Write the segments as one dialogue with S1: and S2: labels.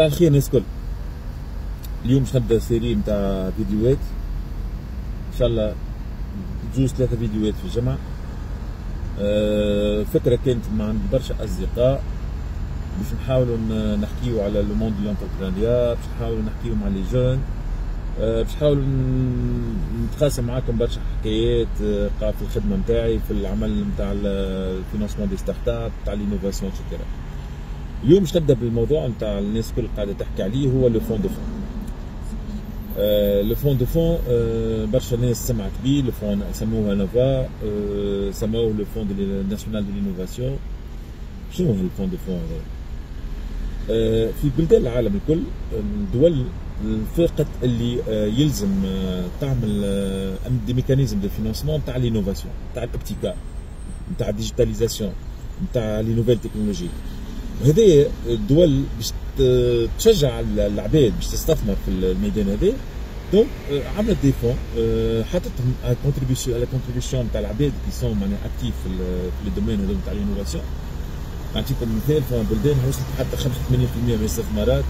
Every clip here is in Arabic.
S1: صباح الخير الناس الكل اليوم باش نبدأ série نتاع فيديوهات. إن شاء الله جوز ثلاثة فيديوهات في الجمعة. أه فكرة كانت مع برشا أصدقاء باش نحاولوا نحكيو على le monde l'entrepreneuriat باش نحاولوا نحكيو مع les jeunes أه باش نحاول نتقاسم معاكم برشا حكايات أه في الخدمة نتاعي في العمل نتاع ال financement des startups تاع l'innovation et cetera اليوم باش نبدا بالموضوع نتاع الناس الكل قاعدة تحكي عليه هو le fonds de fonds le fonds de fonds برشا ناس سمعت بيه le fonds سموه ANAVA آه سموه le fonds national de l'innovation شنو هو ال fonds de fonds هذا؟ آه في بلدان العالم الكل الدول فاقت اللي آه يلزم تعمل des mécanismes de financement تاع l'innovation تاع الابتكار تاع ال digitalisation تاع les nouvelles technologies هذه الدول باش تشجع العباد باش تستثمر في الميدان هذا donc عملت des fonds حطتهم contribution على contribution تاع العباد qui sont معناها actifs في ال domaine هذا تاع ال innovation. نعطيكم مثال في بلدان وصلت حتى 85% من الاستثمارات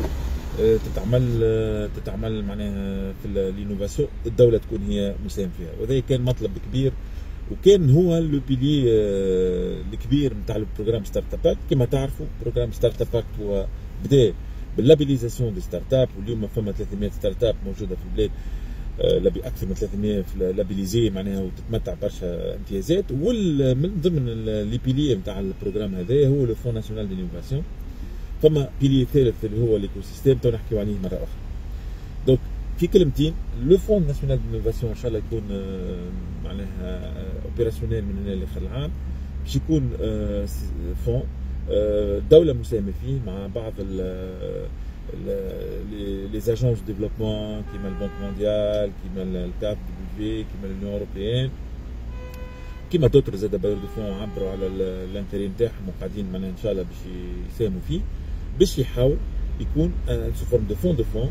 S1: تتعمل تتعمل معناها في ال innovation الدولة تكون هي مساهم فيها. وهذا كان مطلب كبير وكان هو le pilier الكبير نتاع ال programme startup كما تعرفوا programme startup هو بدا بال labellisation des startups واليوم فما 300 startup موجودة في البلاد لبي أكثر من 300 في labellisées معناها وتتمتع برشا امتيازات. ومن ضمن les piliers نتاع ال programme هذا هو le fonds national d'innovation فما pilier ثالث اللي هو l'écosystème تو نحكيو عليه مرة أخرى. donc في كلمتين. le fonds national d'innovation إن شاء الله يكون معناها opérationnel من هنا لآخر العام. باش يكون fonds الدولة مساهمة فيه مع بعض les agences développement كيما ال banque mondiale كيما ال KfW كيما l'Union européenne كيما d'autres bailleurs de fonds عبروا على ال intérêt نتاعهم وقاعدين معناها إن شاء الله باش يساهموا فيه. باش يحاول يكون سو فورم دو فون دو فون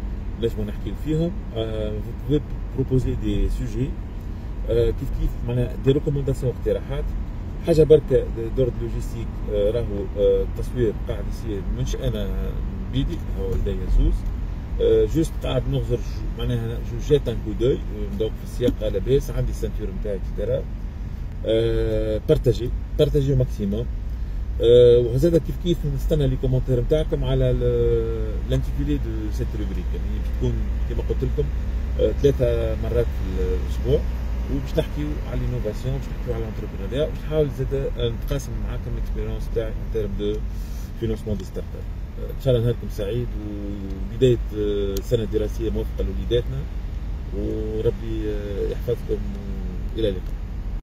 S1: لازم نحكي فيهم. pouvez proposer des sujets. كيف كيف معناها دي ريكومونداسيون اقتراحات حاجة بركة دور لوجيستيك راهو التصوير قاعد يصير مش أنا بيدي هو لدي زوز جوست قاعد نغزر معناها جو جيت ان كو دوي دونك في السياق لاباس عندي السنتور نتاعي اكسترا بارتاجي بارتاجي ماكسيموم وهذا كيف كيف نستنى لي كومنتير نتاعكم على l'intitulé de cette rubrique يعني بتكون كما قلت لكم ثلاثة مرات في الأسبوع وباش نحكيو على ال innovation باش نحكيو على ال entrepreneuriat باش نحاول زاد نتقاسم معاكم ال expérience تاعي en termes de financement des startups ان شاء الله نهاركم سعيد وبدايه السنة الدراسيه موفقه لوليداتنا وربي يحفظكم إلى اللقاء